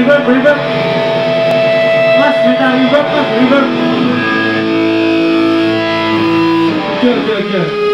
River, river, Plus metal river, river. reverb. Good, good, good.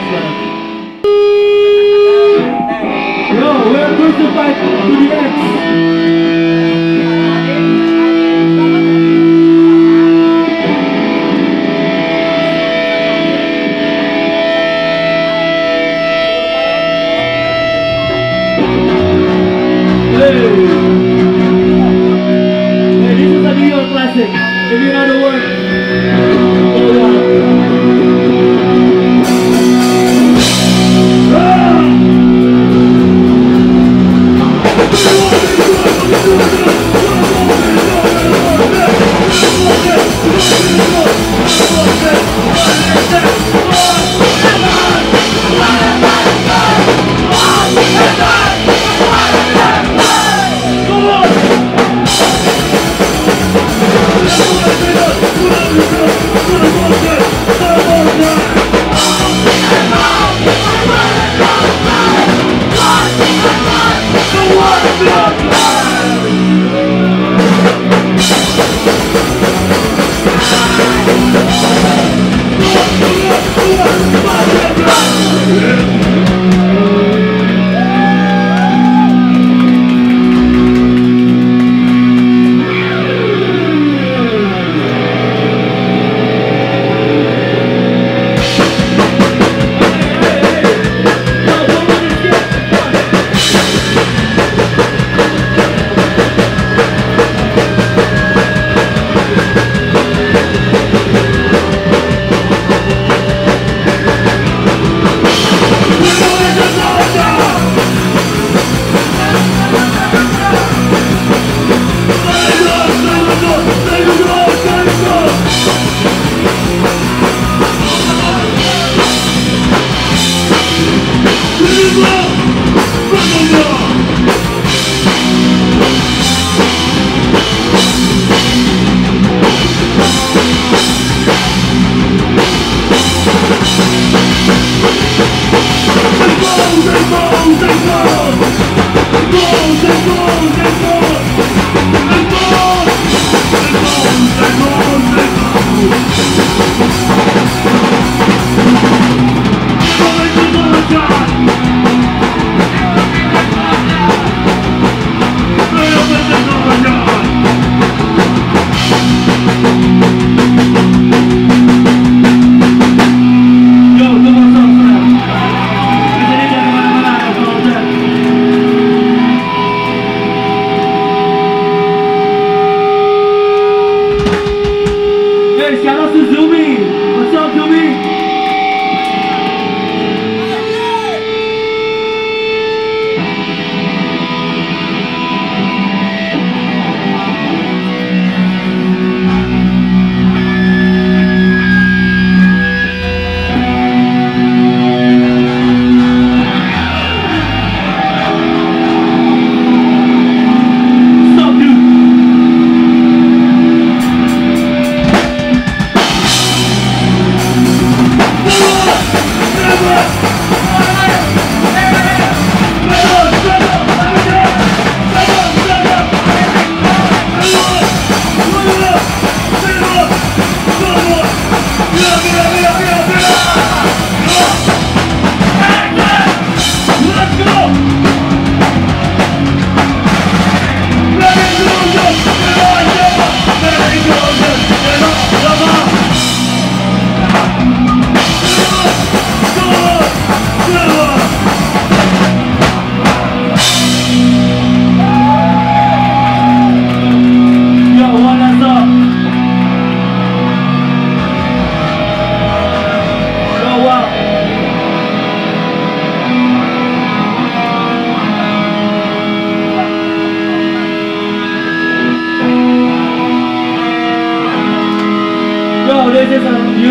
More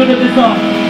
れてさ